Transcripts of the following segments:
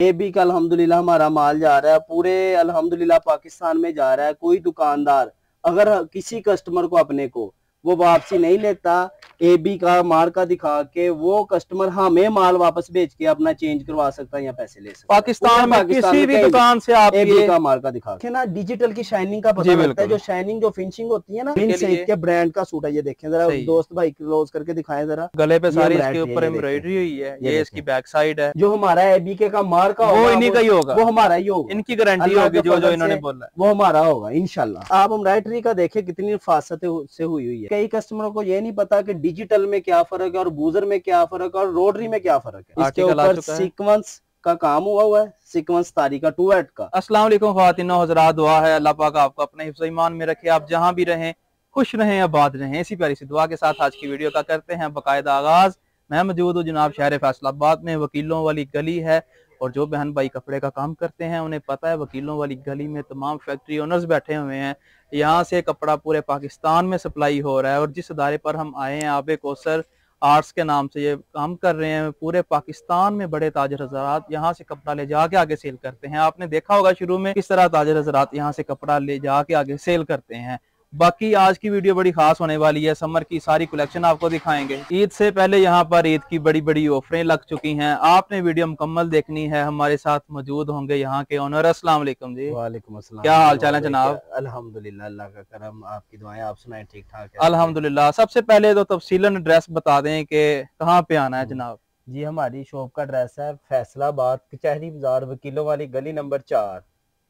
ए भी का अल्हम्दुलिल्लाह हमारा माल जा रहा है, पूरे अल्हम्दुलिल्लाह पाकिस्तान में जा रहा है, कोई दुकानदार अगर किसी कस्टमर को अपने को वो वापसी नहीं लेता ए बी का मार्का दिखा के वो कस्टमर हमें माल वापस बेच के अपना चेंज करवा सकता है या पैसे ले सकता पाकिस्तान में किसी भी दुकान से आप ए बी का मार्का दिखा। के ना डिजिटल की शाइनिंग का पता लगता है जो शाइनिंग जो फिनिशिंग होती है ना के के ब्रांड का सूट है ये देखें जरा दोस्त भाई क्लोज करके दिखाएँ जरा। गले पे सारी इसके ऊपर एम्ब्रॉयडरी हुई है ये इसकी बैक साइड है। जो हमारा ए बी एबीके का मार्का वो इन्हीं का ही होगा। वो हमारा ही होगा। इनकी गारंटी होगी जो जो इन्होंने बोला वो हमारा होगा इनशाला आप एम्ब्रॉयडरी का देखे कितनी फासत से हुई हुई है। कई कस्टमरों को ये नहीं पता कि डिजिटल में क्या फ़र्क है और बूजर में क्या फ़र्क है और रोडरी में क्या फ़र्क है। इसके ऊपर सीक्वेंस का काम हुआ हुआ है सीक्वेंस तारी का टू एट का। अस्सलाम वालेकुम ख्वातिन हजरात दुआ है अल्लाह पाक आपको अपने हिफ्ज़ ईमान में रखे। आप जहाँ भी रहें खुश रहें आबाद रहें। इसी प्यारी सी दुआ के साथ आज की वीडियो का करते हैं बाकायदा आगाज़। मैं मौजूद हूँ जनाब शहर फैसलाबाद में वकीलों वाली गली है और जो बहन भाई कपड़े का काम करते हैं उन्हें पता है वकीलों वाली गली में तमाम फैक्ट्री ओनर्स बैठे हुए हैं। यहाँ से कपड़ा पूरे पाकिस्तान में सप्लाई हो रहा है और जिस अदारे पर हम आए हैं, आबे कोसर आर्ट्स के नाम से ये काम कर रहे हैं, पूरे पाकिस्तान में बड़े ताजर हजरात यहाँ से कपड़ा ले जाके आगे सेल करते हैं। आपने देखा होगा शुरू में किस तरह ताजर हजरात यहाँ से कपड़ा ले जाके आगे सेल करते हैं। बाकी आज की वीडियो बड़ी खास होने वाली है। समर की सारी कलेक्शन आपको दिखाएँगे। ईद से पहले यहाँ पर ईद की बड़ी बड़ी ऑफरें लग चुकी हैं। आपने वीडियो मुकम्मल देखनी है। हमारे साथ मौजूद होंगे यहाँ के ऑनर वालेकुम जी। वालेकुम अस्सलाम। क्या हाल चाल है जनाब? अल्हम्दुलिल्लाह अल्लाह का करम। आपकी दुआएँ आप सुनाएँ ठीक ठाक है? अल्हम्दुलिल्लाह। सबसे पहले तो तफसीलन एड्रेस बता दें कि कहाँ पे आना है जनाब? जी हमारी शॉप का एड्रेस है फैसलाबाद कचहरी बाज़ार वकीलों वाली गली नंबर चार।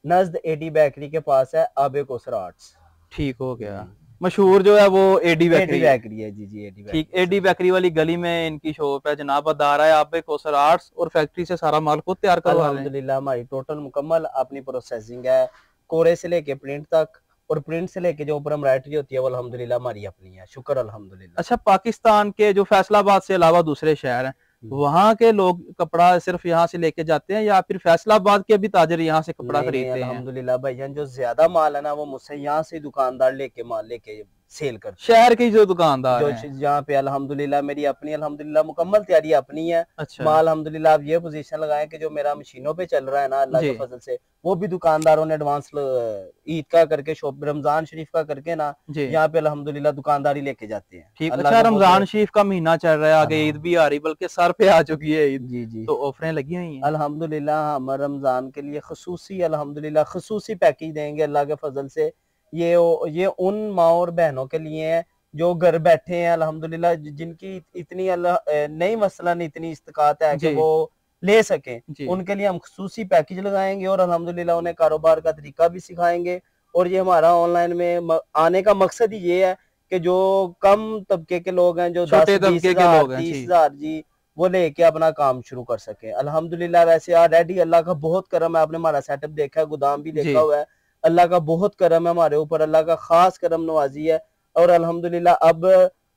नजद एडी बेकरी के पास है आबे कोसर आर्ट्स ठीक हो गया। मशहूर जो है वो एडी बेकरी। बेकरी है जी जी एडी ठीक एडी बेकरी वाली गली में इनकी शॉप है। जनाब अदारा है आप कोसर आर्ट्स और फैक्ट्री से सारा माल खुद तैयार करवा हैं। हमारी टोटल मुकम्मल अपनी प्रोसेसिंग है। कोरे से लेके प्रिंट तक और प्रिंट से लेके जो ऊपर एम्ब्रॉयडरी होती है वो अल्हम्दुलिल्लाह हमारी अपनी है। शुक्र अल्हम्दुलिल्लाह। अच्छा पाकिस्तान के जो फैसलाबाद से अलावा दूसरे शहर हैं हम्म। वहाँ के लोग कपड़ा सिर्फ़ यहाँ से लेके जाते हैं या फिर फैसलाबाद के भी ताजर यहाँ से कपड़ा खरीदते हैं? अलहमदुल्ला भाईजान जो ज़्यादा माल है ना वो मुझसे यहाँ से दुकानदार लेके माल लेके सेल कर शहर के जो दुकानदार जो हैं। जहाँ पे अल्हम्दुलिल्लाह मेरी अपनी अल्हम्दुलिल्लाह मुकम्मल तैयारी अपनी है। अच्छा। माल अल्हम्दुलिल्लाह आप ये पोजीशन लगाएँ कि जो मेरा मशीनों पे चल रहा है ना अल्लाह के। फजल से वो भी दुकानदारों ने एडवांस ईद का करके शॉप रमज़ान शरीफ का करके ना यहाँ पे अल्हम्दुलिल्लाह दुकानदारी लेके जाते हैं। ठीक अच्छा रमज़ान शरीफ का महीना चल रहा है आगे हाँ। ईद भी आ रही बल्कि सर पे आ चुकी है ईद। जी जी। तो ऑफरें लगी हुई हैं। अल्हम्दुलिल्लाह हम रमज़ान के लिए खसूसी अलहमदुल्ला खसूसी पैकेज देंगे अल्लाह के फजल से। ये ये उन माँ और बहनों के लिए है जो घर बैठे हैं अल्हम्दुलिल्लाह जि- जिनकी इतनी अल्लाह नई मसलन इतनी इस्तकात है कि वो ले सकें। उनके लिए हम खसूसी पैकेज लगाएँगे और अल्हम्दुलिल्लाह उन्हें कारोबार का तरीका भी सिखाएँगे। और ये हमारा ऑनलाइन में आने का मकसद ही ये है कि जो कम तबके के लोग हैं जो दस बीस हज़ार तीस जी। हज़ार जी वो लेके अपना काम शुरू कर सके। अल्हम्दुलिल्लाह वैसे ऑलरेडी अल्लाह का बहुत करम है। आपने हमारा सेटअप देखा है गोदाम भी देखा हुआ है। अल्लाह का बहुत करम है, हमारे ऊपर अल्लाह का खास करम नवाजी है और अल्हम्दुलिल्लाह अब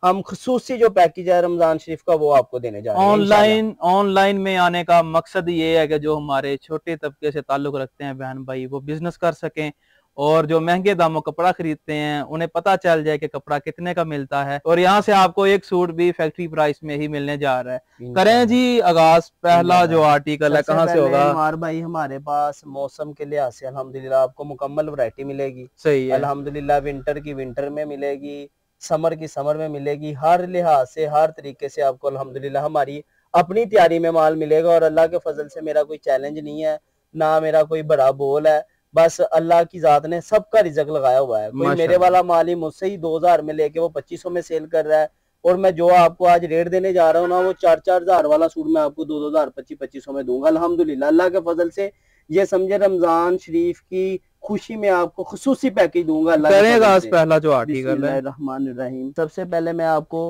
हम खसूसी जो पैकेज है रमज़ान शरीफ का, वो आपको देने जा रहे हैं ऑनलाइन ऑनलाइन में आने का मकसद ये है कि जो हमारे छोटे तबके से ताल्लुक रखते हैं बहन भाई, वो बिज़नेस कर सकें। और जो महँगे दामों कपड़ा खरीदते हैं उन्हें पता चल जाए कि कपड़ा कितने का मिलता है। और यहाँ से आपको एक सूट भी फैक्ट्री प्राइस में ही मिलने जा रहा है। करें जी आगाज़ पहला जो आर्टिकल है कहाँ से होगा? हमारे भाई हमारे पास मौसम के लिहाज से अल्हम्दुलिल्लाह आपको मुकम्मल वरायटी मिलेगी। सही है। अल्हम्दुलिल्लाह विंटर की विंटर में मिलेगी समर की समर में मिलेगी। हर लिहाज से हर तरीके से आपको अल्हम्दुलिल्लाह हमारी अपनी तैयारी में माल मिलेगा। और अल्लाह के फजल से मेरा कोई चैलेंज नहीं है ना मेरा कोई बड़ा बोल है। बस अल्लाह की जात ने सबका रिजक लगाया हुआ है। कोई मेरे वाला माल मुझसे ही दो हज़ार में लेके वो पच्चीस में सेल कर रहा है और मैं जो आपको आज रेट देने जा रहा हूँ ना वो चार चार हज़ार वाला सूट मैं आपको दो दो हज़ार पच्चीस पच्चीस में दूँगा। अल्हम्दुलिल्लाह अल्लाह के फजल से ये समझे रमज़ान शरीफ की खुशी में आपको खसूसी पैकेज दूँगा। पहला जो आर्टिकल है। बिस्मिल्लाहिर्रहमानिर्रहीम। सबसे पहले मैं आपको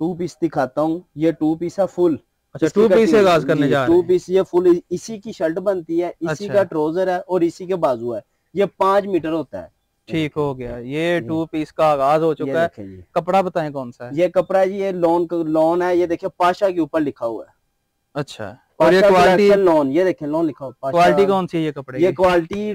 टू पीस दिखाता हूँ। ये टू पीस है फुल। अच्छा टू पीस से आगाज़ करने जा रहे टू पीस ये फुल इसी की शर्ट बनती है इसी अच्छा। का ट्राउज़र है और इसी के बाजू है। ये पाँच मीटर होता है। ठीक हो गया। ये टू पीस का आगाज़ हो चुका है। कपड़ा बताएँ कौन सा है? ये कपड़ा जी ये लोन लोन है। ये देखिए पाशा के ऊपर लिखा हुआ है। अच्छा। और ये क्वालिटी लोन ये देखें लोन लिखा हुआ क्वालिटी कौन सी है ये कपड़े ये क्वालिटी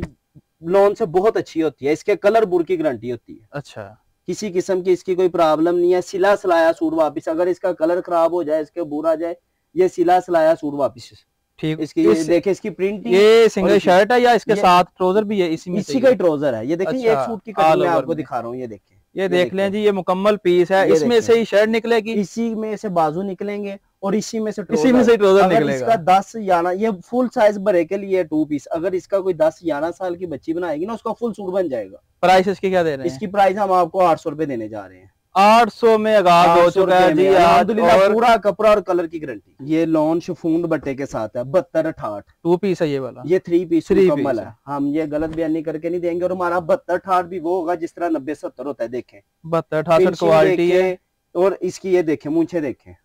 लोन से बहुत अच्छी होती है। इसके कलर बुर की गारंटी होती है। अच्छा। किसी किस्म की इसकी कोई प्रॉब्लम नहीं है। सिला सिलाया सूट वापिस अगर इसका कलर खराब हो जाए इसके बुरा जाए ये सिला सिलाया सूट वापिस। ठीक। इसकी ये इस- देखिए इसकी प्रिंट ये सिंगल शर्ट है या इसके साथ ट्राउज़र भी है? इसी में इसी का ही ट्राउज़र है। ये देखिए ये एक अच्छा, सूट की कटिंग मैं आपको दिखा रहा हूँ ये देखिए ये देख लें जी ये मुकम्मल पीस है। इसमें से ही शर्ट निकलेगी। इसी में से बाजू निकलेंगे और इसी में से इसी में से ट्राउज़र अगर निकलेगा। इसका दस ग्यारह ये फुल साइज़ भरे के लिए टू पीस अगर इसका कोई दस ग्यारह साल की बच्ची बनाएगी ना उसका फुल सूट बन जाएगा। प्राइस इसकी क्या दे रहे हैं? इसकी प्राइस हम आपको आठ सौ रुपए देने जा रहे हैं। आठ सौ में आगाज़ हो चुका है जी और पूरा कपड़ा और कलर की गारंटी ये लॉन शिफून बट्टे के साथ है बहत्तर अठाठ टू पीस है ये वाला। ये थ्री पीस Three मुकम्मल है। हम ये गलत बयानी करके नहीं देंगे और हमारा बहत्तर अठाठ भी वो होगा जिस तरह नब्बे सत्तर होता है देखें। बहत्तर अठासठ क्वालिटी है। और इसकी ये देखें मूछे देखें।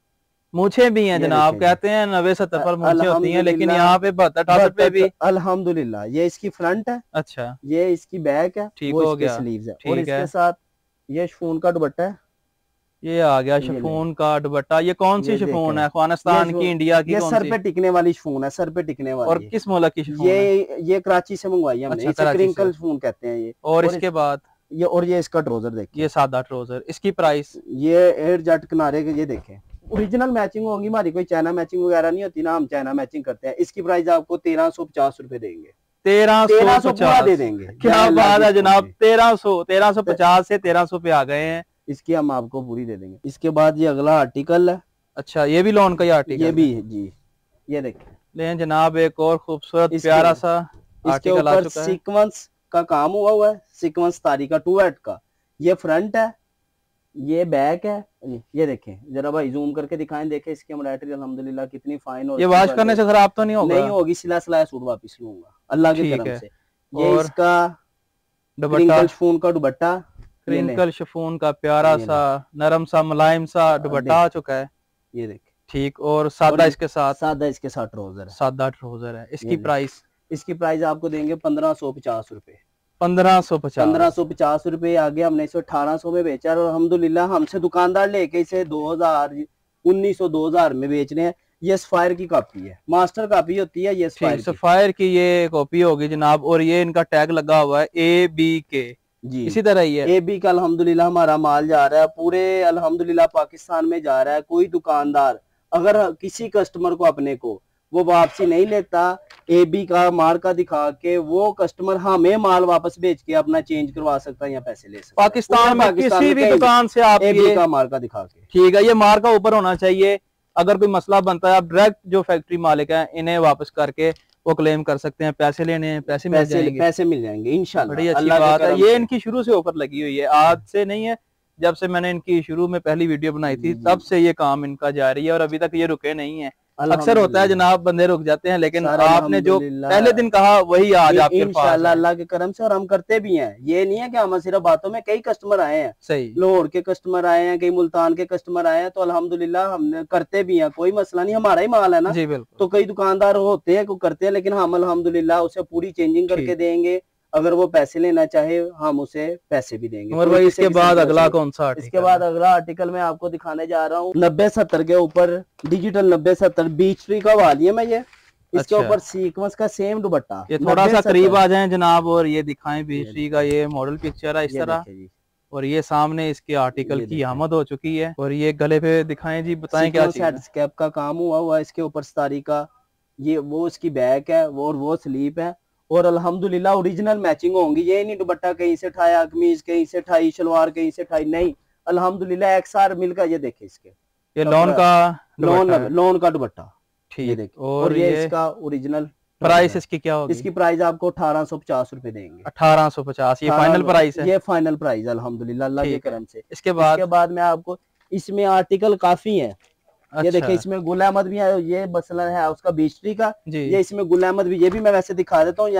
मूछे भी हैं जनाब कहते हैं नब्बे सत्तर पर मूछे होती हैं लेकिन यहाँ पे बहत्तर अठासठ पे भी। अल्हम्दुलिल्लाह ये इसकी फ्रंट है। अच्छा। ये इसकी बैक है ठीक हो गया, स्लीव्स है। और इसके साथ ये शिफॉन का दुपट्टा है? ये आ गया शिफोन का दुपट्टा। ये कौन सी शिफोन है? अफ़गानिस्तान की इंडिया की ये सर पे टिकने वाली शिफॉन है सर पे टिकने वाली और किस मुल्क की शिफोन ये ये कराची से मंगवाई है हमने। अच्छा, क्रिंकल से। कहते हैं ये। और इसके बाद? ये और ये इसका ट्राउज़र देखिए। ये सादा ट्राउज़र इसकी प्राइस? ये एयर जट किनारे के ये देखें। ओरिजिनल मैचिंग होगी हमारी कोई चाइना मैचिंग वगैरह नहीं होती ना हम चाइना मैचिंग करते हैं। इसकी प्राइस आपको तेरह सौ पचास रुपए देंगे। तेरह तेरह सौ सौ पूरा दे देंगे। क्या बात है जनाब तेरह सौ तेरह सौ पचास से तेरह सौ पे आ गए हैं। इसकी हम आपको पूरी दे देंगे। इसके बाद ये अगला आर्टिकल है। अच्छा ये भी लोन का ही आर्टिकल ये भी है जी। ये देखें लें जनाब एक और खूबसूरत प्यारा सा इसके ऊपर सीक्वेंस का काम हुआ हुआ है सीक्वेंस तारी का टू एट का। ये फ्रंट है। ये बैक है। ये- देखें जरा भाई जूम करके दिखाएँ देखें इसकी एम्ब्रॉयडरी अल्हम्दुलिल्लाह कितनी फाइन और ये वाश करने से खराब तो नहीं होगा? नहीं होगी सिला सिलाया सूट वापस लूँगा। अल्लाह के है। से। ये और इसका दुपट्टा? क्रिंकल फ़ोन का दुपट्टा क्रिंकल शिफोन का प्यारा सा नरम सा मुलायम सा दुपट्टा आ चुका है। ये देख। ठीक और सादा इसके साथ? सादा इसके साथ ट्राउज़र है। सादा ट्राउज़र है। इसकी प्राइस इसकी प्राइस आपको देंगे पंद्रह सौ पचास रूपए। पंद्रह सौ पचास। पंद्रह सौ पचास रूपए आगे हमने इसे अठारह सौ में बेचा और अलहमदुलिल्लाह हमसे दुकानदार लेके इसे दो हज़ार उन्नीस सौ दो हज़ार में बेच रहे हैं। ये सफायर की कॉपी है। मास्टर कॉपी होती है ये सफायर सफायर की। ये कॉपी होगी जनाब और ये इनका टैग लगा हुआ है ए बी के जी। इसी तरह ही है। ए बी का अलहमदुल्ला हमारा माल जा रहा है पूरे अलहमदुल्ला पाकिस्तान में जा रहा है। कोई दुकानदार अगर किसी कस्टमर को अपने को वो वापसी नहीं लेता ए बी का मार्का दिखा के वो कस्टमर हमें माल वापस बेच के अपना चेंज करवा सकता है या पैसे ले सकता पाकिस्तान में किसी भी दुकान से आप ए बी का मार्का दिखा के। ठीक है ये मार्का ऊपर होना चाहिए। अगर कोई मसला बनता है आप डायरेक्ट जो फैक्ट्री मालिक है इन्हें वापस करके वो क्लेम कर सकते हैं। पैसे लेने हैं पैसे मिल जाएँगे। पैसे मिल जाएँगे इंशाल्लाह। बड़ी अच्छी बात है। ये इनकी शुरू से ऑफ़र लगी हुई है। आज से नहीं है जब से मैंने इनकी शुरू में पहली वीडियो बनाई थी तब से ये काम इनका जारी है और अभी तक ये रुके नहीं है। अक्सर होता है जनाब बंदे रुक जाते हैं लेकिन आपने जो पहले दिन कहा वही आज आपके पास अल्लाह के करम से और हम करते भी हैं। ये नहीं है कि हम सिर्फ़ बातों में कई कस्टमर आए हैं। सही। लाहौर के कस्टमर आए हैं कई मुल्तान के कस्टमर आए हैं तो अल्हम्दुलिल्लाह हमने करते भी हैं। कोई मसला नहीं हमारा ही माल है ना। जी बिल्कुल। तो कई दुकानदार होते हैं को करते हैं लेकिन हम अल्हम्दुलिल्लाह उसे पूरी चेंजिंग करके देंगे। अगर वो पैसे लेना चाहे हम उसे पैसे भी देंगे। उमर भाई इसके बाद अगला कौन सा इसके बाद अगला आर्टिकल मैं आपको दिखाने जा रहा हूँ। नब्बे सत्तर के ऊपर डिजिटल नब्बे सत्तर बीच ट्री का वाली है मैं ये। इसके ऊपर अच्छा। ऊपर सीक्वेंस का सेम दुपट्टा। ये थोड़ा सा करीब आ जाए जनाब और ये दिखाएँ बीच का ये मॉडल पिक्चर है इस तरह। और ये सामने इसके आर्टिकल की आमद हो चुकी है। और ये गले पे दिखाएँ जी बताएँ क्या चीज़ का काम हुआ हुआ इसके ऊपर सतारी का। ये वो इसकी बैक है वो और वो स्लीप है। और अल्हम्दुलिल्लाह ओरिजिनल मैचिंग होंगी। ये नहीं दुपट्टा कहीं से ठाया कमीज कहीं से ठाई शलवार कहीं से ठाई नहीं। अल्हम्दुलिल्लाह एक सार मिलकर ये देखे इसके। ये लॉन का लोन लोन का दुपट्टा। ठीक। देखिए। और और ये ये इसका ओरिजिनल प्राइस इसकी क्या होगी? इसकी प्राइस आपको अठारह सौ पचास रूपए देंगे। अठारह सौ पचास ये फाइनल प्राइस है। ये फाइनल प्राइस अल्हम्दुलिल्लाह अल्लाह के करम से। इसके बाद इसके बाद मैं आपको इसमें आर्टिकल काफ़ी है। ये अच्छा। देखिए इसमें गुल अहमद भी है ये मसला है उसका बीस्ट्री का। ये इसमें गुल अहमद भी ये भी मैं वैसे दिखा देता हूँ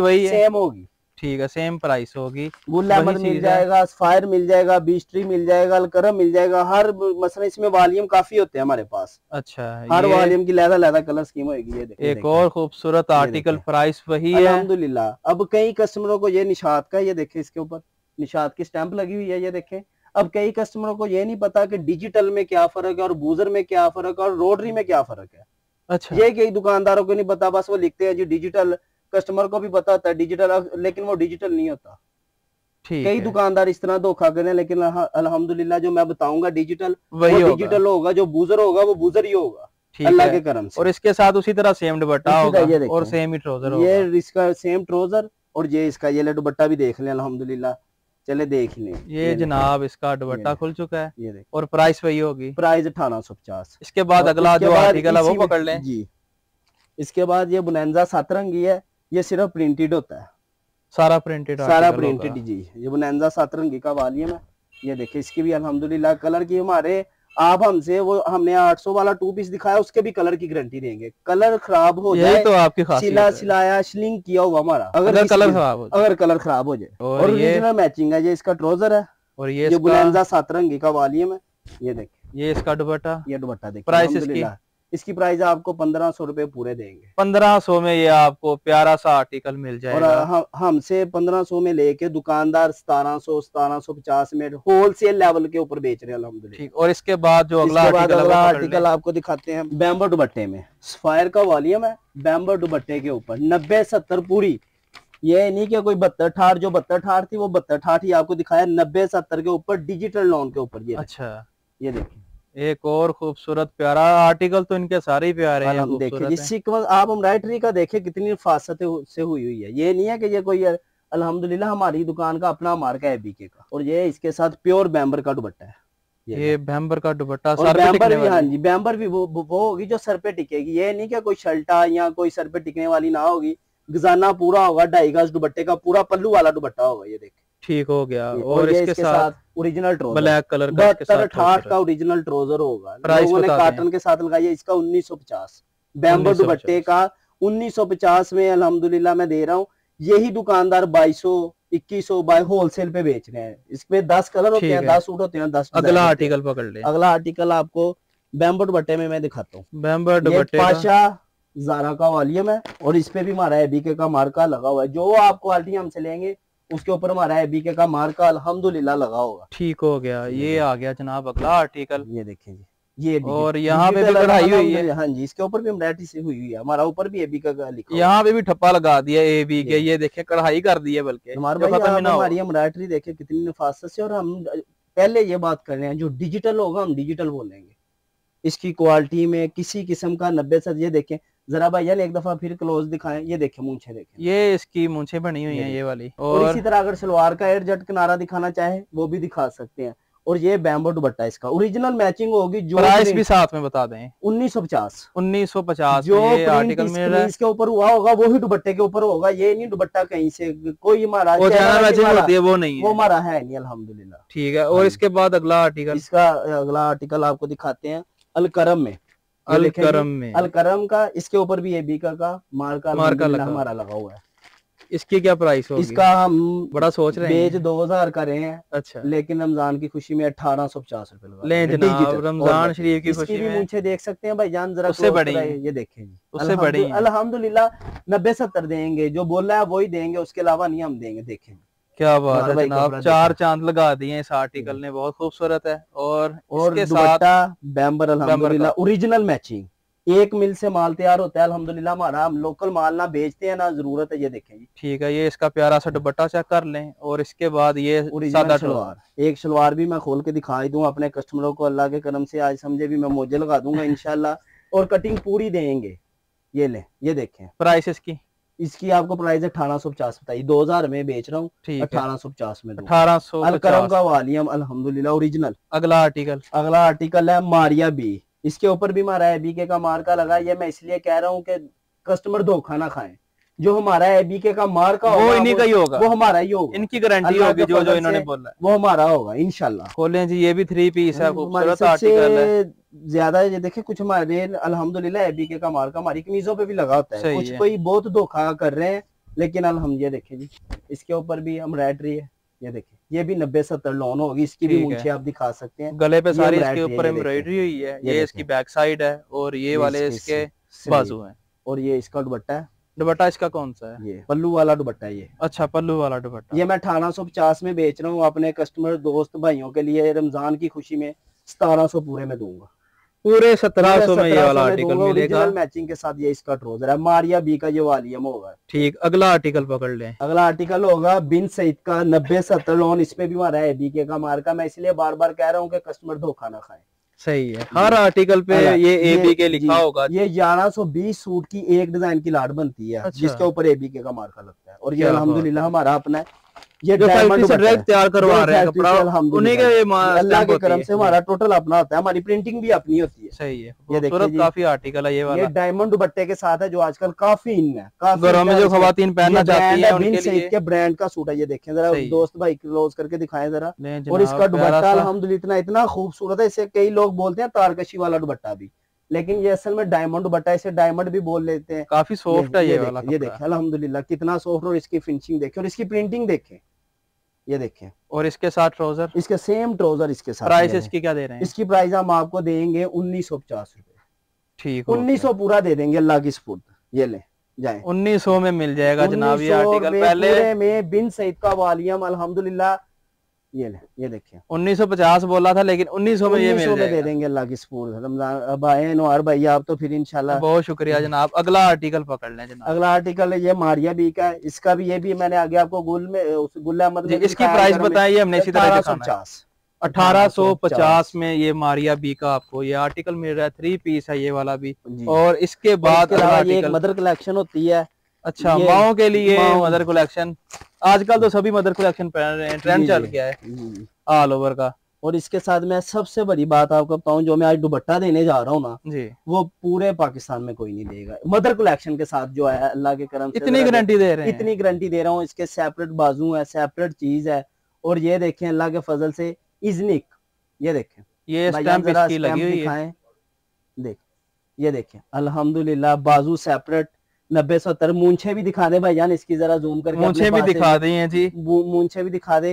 वही सेम होगी। ठीक है सेम प्राइस होगी। गुल अहमद मिल जाएगा फायर मिल जाएगा बीस्ट्री मिल जाएगा अलकरम मिल जाएगा हर मसला इसमें वॉल्यूम काफ़ी होते हैं हमारे पास। अच्छा हर वॉल्यूम की लहदा लहदा कलर स्कीम होगी ये देखिए। एक और खूबसूरत आर्टिकल प्राइस वही है। अल्हम्दुलिल्लाह। अब कई कस्टमरों को ये निशात का ये देखे इसके ऊपर निशात की स्टैंप लगी हुई है ये देखें। अब कई कस्टमरों को ये नहीं पता कि डिजिटल में क्या फ़र्क है और बूजर में क्या फ़र्क है और रोटरी में क्या फ़र्क है। अच्छा। ये कई दुकानदारों को नहीं पता बस वो लिखते हैं जी डिजिटल कस्टमर को भी पता होता है डिजिटल लेकिन वो डिजिटल नहीं होता। कई दुकानदार इस तरह धोखा करें लेकिन अल्हम्दुलिल्लाह जो मैं बताऊँगा डिजिटल वही वो डिजिटल होगा जो बूजर होगा वो बूजर ही होगा अल्लाह के करम से। और इसके साथ उसी तरह सेम दुपट्टा होगा और सेम ही ट्राउज़र ये इसका सेम ट्रोजर और ये इसका ये दुपट्टा भी देख लें अल्हम्दुलिल्लाह। चले देख लें। ये जनाब इसका दुपट्टा खुल चुका है ये देख। और प्राइस वही होगी। प्राइस अठारह सौ पचास। इसके बाद अगला जो आर्टिकल है वो पकड़ लें। जी। इसके बाद ये बुनैंजा सात रंगी है ये सिर्फ़ प्रिंटेड होता है। सारा प्रिंटेड सारा प्रिंटेड जी। ये बुनैंजा सात रंगी का वालियम है ये देखिए इसकी भी अल्हम्दुलिल्लाह कलर की हमारे आप हमसे वो हमने 800 वाला टू पीस दिखाया उसके भी कलर की गारंटी देंगे। कलर खराब हो जाए तो आपके सिला सिलाया स्लिंग किया हुआ हमारा। अगर अगर कलर खराब हो जाए। अगर कलर खराब हो जाए। और ओरिजिनल मैचिंग है ये इसका ट्रोजर है। और ये बुलंदा सात रंगी का वालियम है ये देखिए ये इसका दुपट्टा। ये दुपट्टा देखिए प्राइस इसकी? इसकी प्राइस आपको पंद्रह सौ रुपये पूरे देंगे। पंद्रह सौ में ये आपको प्यारा सा आर्टिकल मिल जाएगा। और हम हमसे पंद्रह सौ में लेके दुकानदार सतारह सौ सतारह सौ पचास में होलसेल लेवल के ऊपर बेच रहे हैं ठीक और इसके बाद जो अगला आर्टिकल अगला आर्टिकल आपको दिखाते हैं बैम्बर दुबट्टे में। सफायर का वॉल्यूम है बैम्बर दुपट्टे के ऊपर। नब्बे सत्तर पूरी। ये नहीं कि कोई बत्तर ठाठ जो बत्तर ठाठ थी वो बत्तर ठाठ ही आपको दिखाया। नब्बे सत्तर के ऊपर डिजिटल लोन के ऊपर ये अच्छा। ये देखिए एक और खूबसूरत प्यारा आर्टिकल तो इनके सारे ही प्यारे हैं हम देखिए खूबसूरत सीक्वेंस आप एम्ब्रॉयडरी का देखिए कितनी फासत से हुई हुई है। ये नहीं है कि ये कोई अल्हम्दुलिल्लाह हमारी दुकान का अपना मार्का है बीके का और ये इसके साथ प्योर बैम्बर का दुपट्टा है। ये बैम्बर का दुपट्टा सर पे बैम्बर भी हाँ जी बैम्बर भी वो वो होगी जो सर पे टिकेगी। ये नहीं कि कोई शल्टा या कोई सर पे टिकने वाली ना होगी गजाना पूरा होगा ढाई गज दुपट्टे का पूरा पल्लू वाला दुपट्टा होगा ये देखिए। ठीक हो गया और ये इसके साथ ओरिजिनल ट्रोजर ब्लैक कलर का इसके बहत्तर साथ ठाठ का ओरिजिनल ट्रोजर होगा। लोगों ने। काटन के साथ लगाया इसका उन्नीस सौ पचास। बैम्बर 1950 दुपट्टे का उन्नीस सौ पचास में अल्हम्दुलिल्लाह मैं दे रहा हूँ यही दुकानदार बाईस सौ इक्कीस सौ बाई होलसेल पे बेच रहे हैं। इसमें दस कलर होते हैं है। दस सूट होते हैं दस अगला design होते हैं। आर्टिकल पकड़ ले। अगला आर्टिकल आपको बैम्बर दुपट्टे में मैं दिखाता हूँ। बैम्बर ये दुपट्टे का। पाशा जारा का वॉल्यूम है और इस पे भी हमारा एबीके का मार्का लगा हुआ है। जो आप क्वालिटी हमसे लेंगे उसके ऊपर हमारा एबीके का मार्का अल्हम्दुलिल्लाह लगा होगा। ठीक हो गया ये आ गया जनाब अगला आर्टिकल ये देखें जी ये और यहाँ पे भी कढ़ाई हुई है। हाँ जी इसके ऊपर भी एम्ब्रॉयडरी से हुई हुई है हमारा ऊपर भी एबीके का लिखा है। यहाँ पे भी ठप्पा लगा दिया ए बी के ये। देखे कढ़ाई कर दी है बल्कि। हमारे जो भाई खत्म ही आप ना हो। हमारी एम्ब्रॉयडरी देखे कितनी नफासत से और हम पहले ये बात कर रहे हैं जो डिजिटल होगा हम डिजिटल बोलेंगे। इसकी क्वालिटी में किसी किस्म का नब्बे से ये देखें जरा भाई एक दफ़ा फिर क्लोज दिखाएँ। ये देखें मूंछे देखें। ये इसकी मूछे बनी हुई है ये वाली। और और इसी तरह अगर सलवार का एयर जट किनारा दिखाना चाहे वो भी दिखा सकते हैं। और ये बैम्बो दुपट्टा इसका। ओरिजिनल मैचिंग होगी जो प्राइस भी साथ में बता दें। उन्नीस सौ पचास। उन्नीस सौ पचास जो ये आर्टिकल मिल रहा है इसके ऊपर हुआ होगा वो ही दुपट्टे के ऊपर होगा। ये नहीं दुपट्टा कहीं से कोई हमारा वो होती है वो नहीं वो हमारा है नहीं अल्हम्दुलिल्लाह। ठीक है और हाँ इसके बाद अगला आर्टिकल इसका अगला आर्टिकल आपको दिखाते हैं अलकरम में। अल करम में। अलकरम का इसके ऊपर भी ये बीका का मार्का मार्का लगा। हमारा लगा हुआ है। इसकी क्या प्राइस होगी? इसका हम बड़ा सोच रहे बेच हैं। दो हज़ार का रहे हैं अच्छा। लेकिन रमज़ान की खुशी में अठारह सौ पचास रूपए। रमज़ान शरीफ की खुशी भी में। मुझे देख सकते हैं भाई जान जरा उससे बड़ी। ये देखें उससे बड़ी। अल्हम्दुलिल्लाह नब्बे सत्तर देंगे जो बोल है वही देंगे उसके अलावा नहीं हम देंगे देखें क्या बात है जनाब चार चाँद लगा दिए इस आर्टिकल ने बहुत खूबसूरत है। और और इसके साथ बैम्बर अल्हम्दुलिल्लाह ओरिजिनल मैचिंग एक मिल से माल तैयार होता है अल्हम्दुलिल्लाह हमारा हम लोकल माल ना बेचते हैं ना ज़रूरत है ये देखें जी। ठीक है ये इसका प्यारा सा दुपट्टा चेक कर लें और इसके बाद ये शलवार एक शलवार भी मैं खोल के दिखाई दूँ अपने कस्टमरों को अल्लाह के करम से आज समझे भी मैं मोजे लगा दूँगा इनशाला और कटिंग पूरी देंगे। ये ले ये देखें। प्राइस इसकी इसकी आपको प्राइस अठारह सौ पचास बताई। दो हज़ार में बेच रहा हूँ अठारह सौ पचास में अठारह सौ अलकरम का वालियम अल्हम्दुलिल्लाह ओरिजिनल अगला आर्टिकल अगला आर्टिकल है मारिया बी। इसके ऊपर भी हमारा एबीके का मार्का लगा ये मैं इसलिए कह रहा हूँ कि कस्टमर धोखा ना खाए। जो हमारा एबीके का मार्का वो इन्हीं का ही होगा। वो हमारा ही होगा। इनकी गारंटी होगी जो जो इन्होंने बोला वो हमारा होगा इनशाला खोलें जी ये भी थ्री पीस है। ज़्यादा ये देखे कुछ हमारे अल्हम्दुलिल्लाह एबीके का मार्का हमारी कमीजों पे भी लगा होता है। कुछ। कोई बहुत धोखा कर रहे हैं लेकिन अलहम ये देखे जी इसके ऊपर भी एम्ब्रॉयडरी है। ये देखे ये भी नब्बे सत्तर लोन होगी इसकी भी। मुझे आप दिखा सकते हैं। गले पे सारी इसके ऊपर एम्ब्रॉयडरी हुई है। ये इसकी बैक साइड है और ये वाले इसके बाजू हैं। और ये इसका दुपट्टा है। दुपट्टा इसका कौन सा है? ये पल्लू वाला दुपट्टा ये। अच्छा पल्लू वाला दुपट्टा। ये मैं अठारह सौ पचास में बेच रहा हूँ अपने कस्टमर दोस्त भाइयों के लिए रमज़ान की खुशी में सतारह सौ पूरे में दूँगा। पूरे सत्रह सौ में ये वाला आर्टिकल मिलेगा। मैचिंग के साथ ये इसका ट्रोजर है मारिया बी का ये वालियम होगा। ठीक अगला आर्टिकल पकड़ लें। अगला आर्टिकल होगा बिन सईद का नब्बे सत्तर लोन इस पे भी हमारा है बीके का मार्का मैं इसलिए बार बार कह रहा हूँ कि कस्टमर धोखा ना खाए। सही है। हर आर्टिकल पे ये ए बी के लिखा होगा। ये 1120 सूट की एक डिज़ाइन की लाट बनती है अच्छा। जिसके ऊपर एबीके का मार्का लगता है। और ये अलहमदुल्ला हमारा अपना है। ये से दुपट्टा तैयार करवा रहे हैं कपड़ा उन्हीं के ये अल्लाह के करम से हमारा टोटल अपना होता है। हमारी प्रिंटिंग भी अपनी होती है। सही है। ये देखिए काफ़ी आर्टिकल है ये वाला। ये डायमंड दुपट्टे के साथ है जो आजकल काफ़ी इन है। काफ़ी घरों में जो। खवातीन पहनना चाहती है, उनके लिए। के ब्रांड का सूट है। ये देखें जरा दोस्त भाई क्लोज करके दिखाएँ जरा। और इसका दुपट्टा। इतना इतना खूबसूरत है इसे कई लोग बोलते हैं तारकशी वाला दुपट्टा भी। लेकिन ये असल में डायमंड है, इसे डायमंड भी बोल लेते हैं। काफ़ी सॉफ्ट है ये देखें, वाला ये देखें अल्हम्दुलिल्लाह कितना सॉफ्ट और इसकी फिनिशिंग देखें और इसकी प्रिंटिंग देखें। ये देखें। और इसके साथ ट्राउज़र इसके सेम ट्राउज़र इसके साथ प्राइस इसकी क्या दे रहे हैं? इसकी प्राइस हम आपको देंगे उन्नीस सौ पचास रूपए। ठीक उन्नीस सौ पूरा दे देंगे अल्लाह की स्पुर्द ये ले जाए। उन्नीस सौ में मिल जाएगा जनाब ये आर्टिकल पहले में बिन सईद का वालियम अल्हम्दुलिल्लाह ये ले ये देखिए। 1950 बोला था लेकिन 1900 में ये 1900 मिल में दे देंगे अल्लाह की स्पुर्द रमज़ान अब आए नवार भाई आप तो फिर इंशाल्लाह बहुत शुक्रिया जनाब। अगला आर्टिकल पकड़ लें जनाब। अगला आर्टिकल ये मारिया बी का है इसका भी ये भी मैंने आगे आपको गुल में उस गुल अहमद में इसकी प्राइस घर में। हमने इसी तरह दिखाना है। 1850 1850 में ये मारिया बी का आपको ये आर्टिकल मिल रहा है थ्री पीस है ये वाला भी। और इसके बाद ये मदर कलेक्शन होती है अच्छा माओ के लिए मदर कलेक्शन आजकल तो सभी मदर कलेक्शन पहन रहे हैं ट्रेंड चल गया है। ऑल ओवर का। और इसके साथ मैं सबसे बड़ी बात आपको बताऊँ जो मैं आज दुपट्टा देने जा रहा हूँ ना जी। वो पूरे पाकिस्तान में कोई नहीं देगा। मदर कलेक्शन के साथ जो है अल्लाह के करम इतनी गारंटी दे रहे हैं। इतनी गारंटी दे रहा हूँ इसके सेपरेट बाजू है सेपरेट चीज़ है। और ये देखें अल्लाह के फजल से इजनिक। ये देखें। ये दिखाएँ। देख ये देखें। अल्हम्दुलिल्लाह बाजू सेपरेट नब्बे सत्तर मूंछे भी दिखा दे भाईजान इसकी जरा जूम करके अपने भी दिखा दे हैं जी। मूंछे भी दिखा दे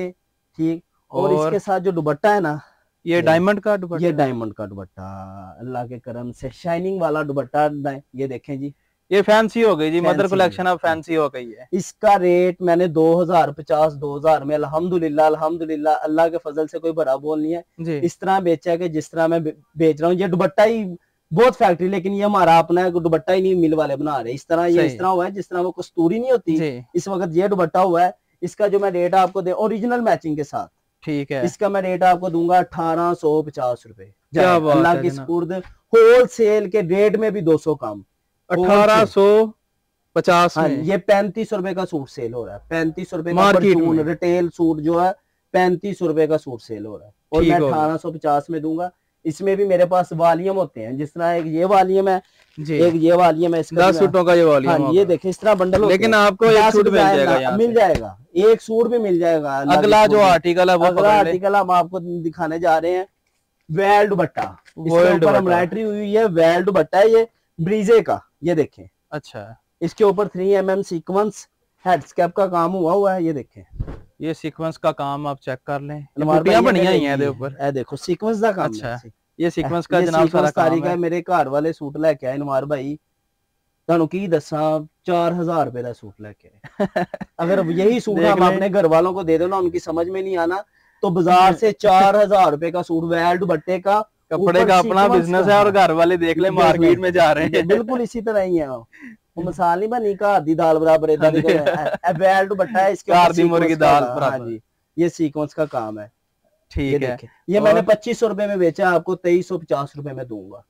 ठीक? और, और इसके साथ जो दुपट्टा है ना ये डायमंड का दुपट्टा? ये डायमंड का दुपट्टा अल्लाह के करम से शाइनिंग वाला दुबट्टा ये देखें जी। ये फैंसी हो गई जी मदर कलेक्शन अब फैंसी हो गई है। इसका रेट मैंने 2050 2000 में अल्हम्दुलिल्लाह अल्हम्दुलिल्लाह अल्लाह के फजल से कोई बड़ा बोल नहीं है। इस तरह बेचा है कि जिस तरह मैं बेच रहा हूँ ये दुबट्टा ही बहुत फैक्ट्री लेकिन ये हमारा अपना दुपट्टा ही नहीं मिल वाले बना रहे। इस तरह ये इस तरह हुआ है जिस तरह वो कस्तूरी नहीं होती इस वक्त ये दुपट्टा हुआ है। इसका जो मैं रेट आपको दे ओरिजिनल मैचिंग के साथ ठीक है। इसका मैं रेट आपको दूँगा अठारह सौ पचास रूपए। अल्लाह की जनाब। स्पुर्द होल सेल के रेट में भी दो सौ कम। अठारह सौ पचास हाँ ये पैंतीस रुपए का सूट सेल हो रहा है। पैंतीस रुपए का। रिटेल सूट जो है पैंतीस रुपए का सूट सेल हो रहा है। और मैं अठारह सौ पचास में दूँगा। इसमें भी मेरे पास वालियम होते हैं। जिस तरह एक ये वालियम है जी। एक ये वालियम है इसका दस सूटों का ये हाँ ये देखें इस तरह बंडल लेकिन आपको एक सूट मिल जाएगा मिल जाएगा। एक सूट भी मिल जाएगा अगला जो आर्टिकल है वो अगला आर्टिकल हम आपको दिखाने जा रहे हैं वेल्ड बट्टा। एम्ब्रॉयडरी हुई है वेल दुपट्टा है ये ब्रीजे का ये देखें। अच्छा। इसके ऊपर थ्री एम एम सीक्वेंस हेडस्केप का काम हुआ हुआ है ये देखें। ये सीक्वेंस का काम आप चेक कर लें ये नवार बूटियां भाई, बनी ये हुई हैं देखिए, ਇਹਦੇ ਉੱਪਰ ਇਹ ਦੇਖੋ ਸੀਕੁਐਂਸ ਦਾ ਕੰਮ ਅੱਛਾ, ਹੈ ये सीक्वेंस का ਇਹ जनाब सारा sequence तारीख काम ਹੈ है ਮੇਰੇ ਘਰ ਵਾਲੇ ਸੂਟ ਲੈ ਕੇ ਆਏ ਨਵਾਰ ਭਾਈ ਤੁਹਾਨੂੰ ਕੀ ਦੱਸਾਂ 4000 रुपए ਦਾ सूट लेके आए अगर यही सूट देख हम लें। अपने घर वालों को दे दो ना उनकी समझ में नहीं आना तो बाजार से चार हजार रुपए का सूट वेल दुपट्टे का कपड़े ऊपर का अपना sequence बिजनेस का, है और हाँ। घर वाले देख ले देख मार्केट लें। में जा रहे हैं बिल्कुल इसी तरह ही है हाँ जी। वेल दुपट्टा है इसके घर ऊपर दी मुर्गी sequence का- दाल हाँ बराबर। जी ये सीक्वेंस का काम है ठीक है ये मैंने पच्चीस सौ रुपए में बेचा आपको तेईस सौ पचास रुपए में दूँगा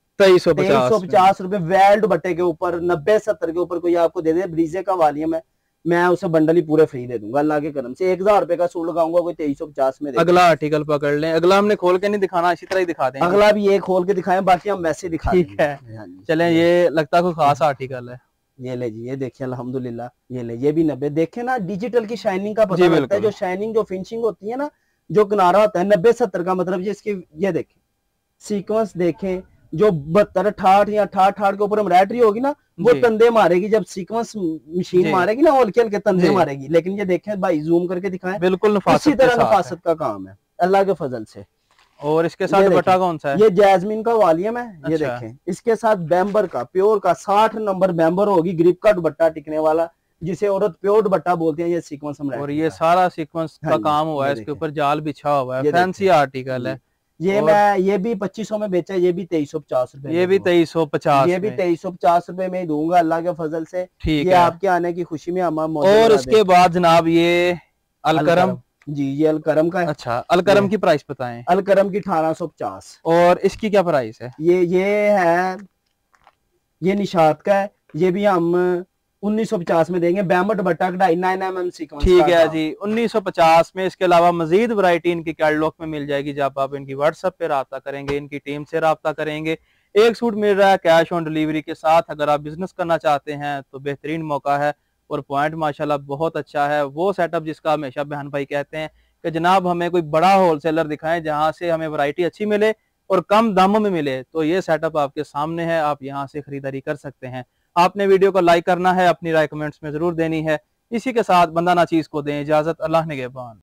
तेईस सौ पचास रुपए वेल दुपट्टे के ऊपर नब्बे सत्तर के ऊपर कोई आपको दे दे ब्रीजे का वालियम है मैं उसे बंडल ही पूरे फ्री दे दूँगा अल्लाह के करम से एक हज़ार रुपए का सूट लगाऊँगा कोई तेईस सौ पचास में दे अगला आर्टिकल पकड़ लें अगला हमने खोल के नहीं दिखाना इसी तरह ही दिखा दें अगला भी ये खोल के दिखाएँ बाकी हम वैसे दिखा ठीक है। चलें ये लगता है कोई खास आर्टिकल है ये ले जी ये देखिए अल्हम्दुलिल्लाह ये ले ये भी नब्बे। देखे ना डिजिटल की शाइनिंग का पता लगता है जो शाइनिंग जो फिनिशिंग होती है ना जो किनारा होता है नब्बे सत्तर का मतलब ये इसकी ये देखें सीक्वेंस देखें जो बहत्तर अठाठ या अठाठ अठाठ के ऊपर एम्ब्रॉयडरी होगी ना वो तंदे मारेगी जब सीक्वेंस मशीन मारेगी ना हल्के हल्के तंदे मारेगी। लेकिन ये देखें भाई जूम करके दिखाएँ बिल्कुल इसी तरह नफासत का काम है अल्लाह के फजल से। और इसके साथ ये देखें। कौन सा है? ये जैस्मिन का वालियम है ये अच्छा। देखें। इसके साथ बैम्बर का प्योर का साठ नंबर बैम्बर होगी ग्रिप का दुपट्टा टिकने वाला जिसे औरत प्योर दुपट्टा बोलते हैं ये सीक्वेंस हम और ये सारा सीक्वेंस हाँ का काम हुआ है इसके ऊपर जाल बिछा हुआ है ये फैंसी आर्टिकल है। ये मैं ये भी पच्चीस सौ में बेचा ये भी तेईस सौ पचास रुपए ये भी। तेईस सौ पचास ये भी तेईस सौ पचास रुपए में ही दूँगा अल्लाह के फजल से। ठीक ये है। आपके आने की खुशी में हम और इसके बाद जनाब ये अलकरम। जी ये अलकरम का है। अच्छा अलकरम की प्राइस बताएँ। अलकरम की अठारह सौ पचास। और इसकी क्या प्राइस है? ये ये है ये निशात का है। ये भी हम 1950 में देंगे। बैमट बट्टा कढ़ाई नाइन एम एम सी ठीक है जी 1950 में इसके अलावा मजीद वरायटी इनकी कैटलॉग में मिल जाएगी। जब आप इनकी व्हाट्सएप पे रहा करेंगे इनकी टीम से रहा करेंगे एक सूट मिल रहा है कैश ऑन डिलीवरी के साथ। अगर आप बिज़नेस करना चाहते हैं तो बेहतरीन मौका है। और पॉइंट माशाल्लाह, बहुत अच्छा है। वो सेटअप जिसका हमेशा बहन भाई कहते हैं कि जनाब, हमें कोई बड़ा होलसेलर दिखाएँ जहाँ से हमें वैरायटी अच्छी मिले और कम दामों में मिले तो ये सेटअप आपके सामने है, आप यहाँ से खरीदारी कर सकते हैं। आपने वीडियो को लाइक करना है, अपनी राय कमेंट्स में ज़रूर देनी है। इसी के साथ बंदा ना चीज़ को दें, इजाज़त, अल्लाह ने